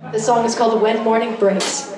The song is called When Morning Breaks.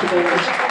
きでよろしく。